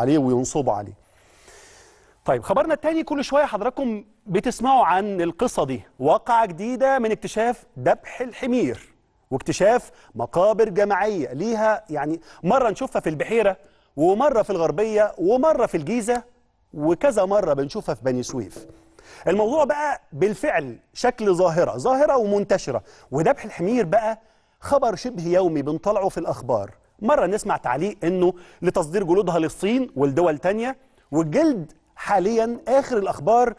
عليه وينصبوا عليه. طيب خبرنا التاني كل شوية حضراتكم بتسمعوا عن القصة دي. واقعة جديدة من اكتشاف ذبح الحمير واكتشاف مقابر جماعية ليها يعني مرة نشوفها في البحيرة ومرة في الغربية ومرة في الجيزة وكذا مرة بنشوفها في بني سويف. الموضوع بقى بالفعل شكل ظاهرة ظاهرة ومنتشرة. وذبح الحمير بقى خبر شبه يومي بنطلعه في الأخبار. مرة نسمع تعليق إنه لتصدير جلودها للصين والدول تانية والجلد حاليا آخر الأخبار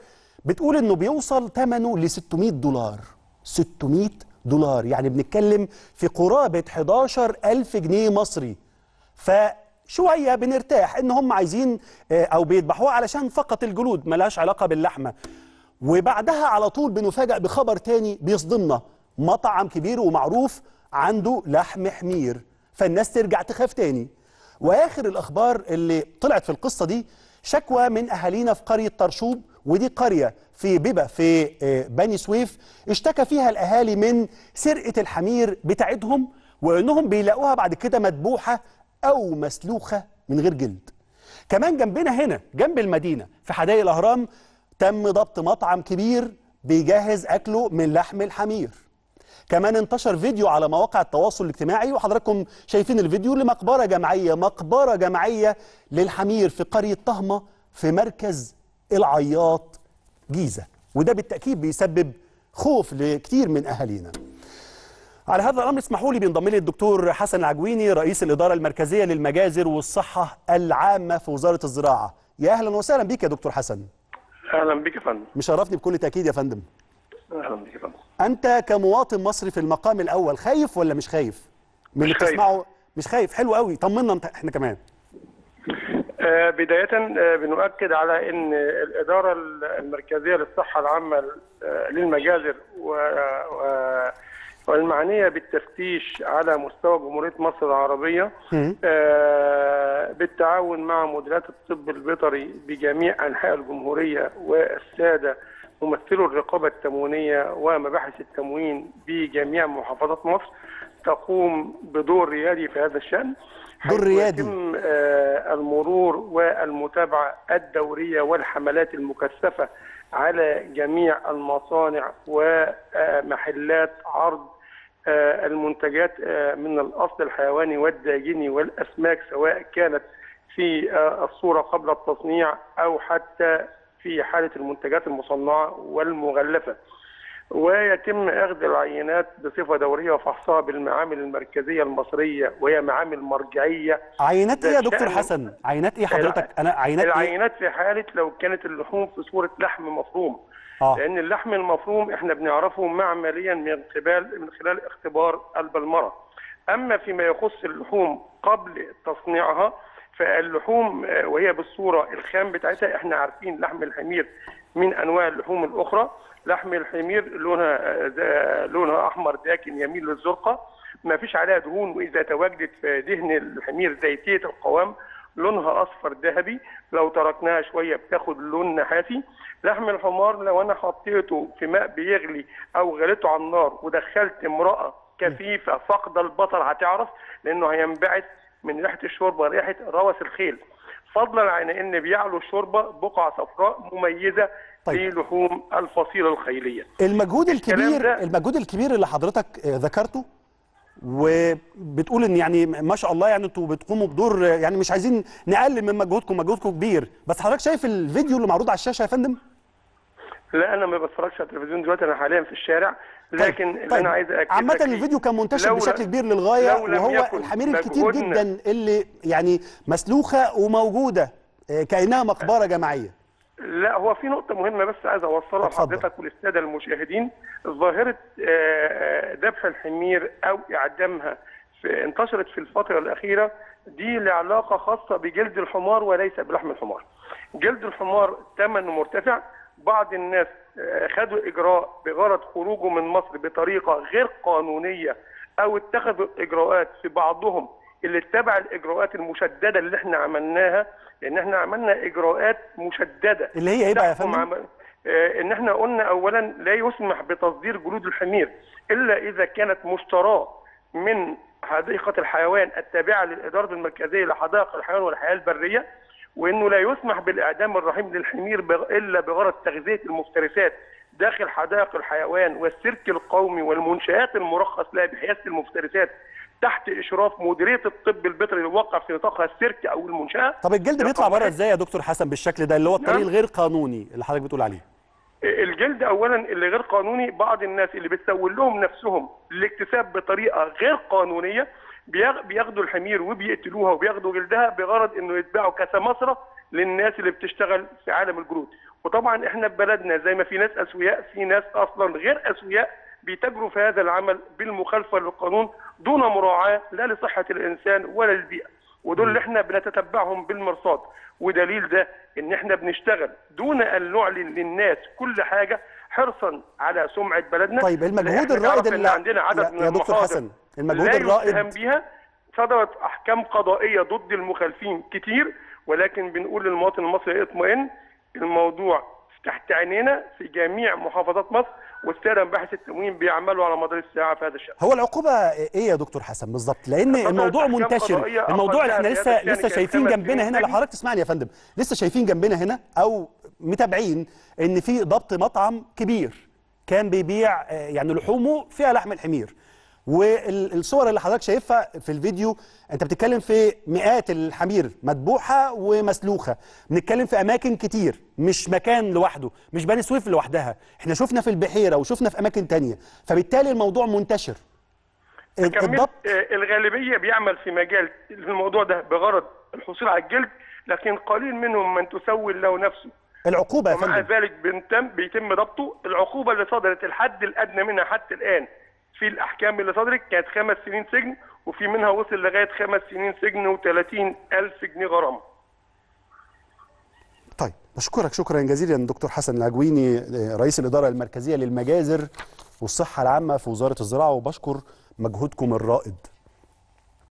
بتقول إنه بيوصل ثمنه ل 600 دولار. 600 دولار. يعني بنتكلم في قرابة 11 ألف جنيه مصري. فشوية بنرتاح إن هم عايزين آه، أو بيذبحوها علشان فقط الجلود ملهاش علاقة باللحمة. وبعدها على طول بنفاجأ بخبر تاني بيصدمنا. مطعم كبير ومعروف عنده لحم حمير. فالناس ترجع تخاف تاني. وآخر الأخبار اللي طلعت في القصة دي شكوى من أهالينا في قرية طرشوب ودي قرية في بيبة في آه، بني سويف اشتكى فيها الأهالي من سرقة الحمير بتاعتهم وإنهم بيلاقوها بعد كده مذبوحة أو مسلوخة من غير جلد. كمان جنبنا هنا جنب المدينة في حدائق الأهرام تم ضبط مطعم كبير بيجهز أكله من لحم الحمير. كمان انتشر فيديو على مواقع التواصل الاجتماعي وحضراتكم شايفين الفيديو لمقبرة جماعيه مقبرة جماعيه للحمير في قرية طهمة في مركز العياط جيزة. وده بالتأكيد بيسبب خوف لكتير من أهالينا. على هذا الأمر اسمحوا لي بينضم لي الدكتور حسن العجويني رئيس الإدارة المركزية للمجازر والصحة العامة في وزارة الزراعة. يا أهلا وسهلا بيك يا دكتور حسن. أهلا بك يا فندم. مشرفني بكل تأكيد يا فندم. أهلا بك يا فندم. أنت كمواطن مصري في المقام الأول خايف ولا مش خايف من اللي. بتسمعه مش خايف حلو قوي طمنا انت إحنا كمان آه بداية آه بنؤكد على إن الإدارة المركزية للصحة العامة آه للمجازر و والمعنية بالتفتيش على مستوى جمهورية مصر العربية. آه، بالتعاون مع مديريات الطب البيطري بجميع أنحاء الجمهورية والسادة ممثلو الرقابة التموينية ومباحث التموين بجميع محافظات مصر تقوم بدور ريادي في هذا الشأن دور ريادي. يتم آه، المرور والمتابعة الدورية والحملات المكثفة على جميع المصانع ومحلات عرض آه، المنتجات آه، من الأصل الحيواني والداجني والأسماك سواء كانت في الصورة قبل التصنيع أو حتى في حاله المنتجات المصنعة والمغلفة. ويتم إخذ العينات بصفة دورية وفحصها بالمعامل المركزية المصرية وهي معامل مرجعية. عينات إيه يا دكتور حسن؟ عينات إيه حضرتك؟ أنا عينات إيه؟ العينات في حالة لو كانت اللحوم في صورة لحم مفروم. آه. لأن اللحم المفروم إحنا بنعرفه معمليا من قبل من خلال اختبار البلمره أما فيما يخص اللحوم قبل تصنيعها فاللحوم آه، وهي بالصورة الخام بتاعتها إحنا عارفين لحم الحمير من أنواع اللحوم الأخرى. لحم الحمير لونها آه، لونها أحمر داكن يميل للزرقه ما فيش عليها دهون وإذا تواجدت في دهن الحمير زيتية القوام لونها أصفر ذهبي. لو تركناها شوية بتاخد لون نحاسي لحم الحمار لو أنا حطيته في ماء بيغلي أو غليته على النار ودخلت امرأة كثيفة فاقده البصر هتعرف لأنه هينبعث من ريحة الشوربة ريحة روث الخيل. فضلا عن إن بيعلو الشوربة بقعة صفراء مميزة طيب. في لحوم الفصيلة الخيلية. المجهود الكبير المجهود الكبير اللي حضرتك آه، ذكرته وبتقول إن يعني ما شاء الله يعني أنتوا بتقوموا بدور يعني مش عايزين نقلل من مجهودكم مجهودكم كبير. بس حضرتك شايف الفيديو اللي معروض على الشاشة يا فندم؟ لا أنا ما بتفرجش على التلفزيون دلوقتي أنا حاليا في الشارع لكن اللي طيب. أنا عايز أكد فيه، الفيديو كان منتشر بشكل كبير لم وهو الحمير الكتير جدا اللي يعني مسلوخة وموجودة آه، كأنها مقبرة جماعية لا هو في نقطة مهمة بس عايز أوصلها. لحضرتك وللسادة المشاهدين ظاهرة آه، آه، ذبح الحمير أو إعدامها في انتشرت في الفترة الأخيرة دي لعلاقة خاصة بجلد الحمار وليس بلحم الحمار. جلد الحمار ثمنه مرتفع بعض الناس آه، خدوا إجراء بغرض خروجه من مصر بطريقة غير قانونية أو اتخذوا إجراءات في بعضهم اللي اتبع الإجراءات المشددة اللي إحنا عملناها لأن إحنا عملنا إجراءات مشددة اللي هي إيه بقى يا فندم؟ آه، إن إحنا قلنا اولا لا يسمح بتصدير جلود الحمير إلا إذا كانت مشتراه من حديقة الحيوان التابعة للاداره المركزية لحدائق الحيوان والحياة البرية وإنه لا يسمح بالإعدام الرحيم للحمير إلا بغرض تغذية المفترسات داخل حدائق الحيوان والسيرك القومي والمنشآت المرخص لها بحيازه المفترسات تحت إشراف مديرية الطب البيطري اللي وقع في نطاقها السيرك أو المنشأة طب الجلد بيطلع رقم بره. إزاي يا دكتور حسن بالشكل ده اللي هو الطريق نعم. الغير قانوني اللي حضرتك بتقول عليه الجلد اولا اللي غير قانوني بعض الناس اللي بتسول لهم نفسهم للاكتساب بطريقة غير قانونية بياخدوا الحمير وبيقتلوها وبياخدوا جلدها بغرض إنه يتباعوا كسماسرة للناس اللي بتشتغل في عالم الجلود وطبعا إحنا في بلدنا زي ما في ناس أسوياء في ناس أصلا غير أسوياء بيتاجروا في هذا العمل بالمخالفة للقانون دون مراعاة لا لصحة الإنسان ولا للبيئة. ودول اللي إحنا بنتتبعهم بالمرصاد. ودليل ده إن إحنا بنشتغل دون أن نعلن للناس كل حاجة حرصا على سمعة بلدنا. طيب المجهود الرائد اللي عندنا عدد يا- من يا دكتور المحاضر حسن المجهود لا الرائد. يتهم بيها صدرت أحكام قضائية ضد المخالفين كتير ولكن بنقول للمواطن المصري اطمئن الموضوع تحت عينينا في جميع محافظات مصر والساده مباحث التموين بيعملوا على مدار الساعة في هذا الشأن. هو العقوبة إيه يا دكتور حسن بالظبط؟ لأن الموضوع منتشر. الموضوع اللي إحنا لسه لسه شايفين جنبنا هنا لو حضرتك تسمعني يا فندم لسه شايفين جنبنا هنا أو متابعين إن في ضبط مطعم كبير كان بيبيع آه، يعني لحومه فيها لحم الحمير. والصور اللي حضرتك شايفها في الفيديو انت بتتكلم في مئات الحمير مذبوحة ومسلوخة. بنتكلم في أماكن كتير مش مكان لوحده مش بني سويف لوحدها. إحنا شفنا في البحيرة وشفنا في أماكن تانية. فبالتالي الموضوع منتشر. كملت الضبط آه، الغالبية بيعمل في مجال الموضوع ده بغرض الحصول على الجلد لكن قليل منهم من تسول له نفسه. العقوبة يا ومع فندم. ذلك بنتم بيتم ضبطه. العقوبة اللي صدرت الحد الأدنى منها حتى الآن في الأحكام اللي صدرت كانت خمس سنين سجن وفي منها وصل لغاية خمس سنين سجن و30 ألف جنيه غرامة. طيب بشكرك. شكرا جزيلا دكتور حسن العجويني آه، رئيس الإدارة المركزية للمجازر والصحة العامة في وزارة الزراعة وبشكر مجهودكم الرائد.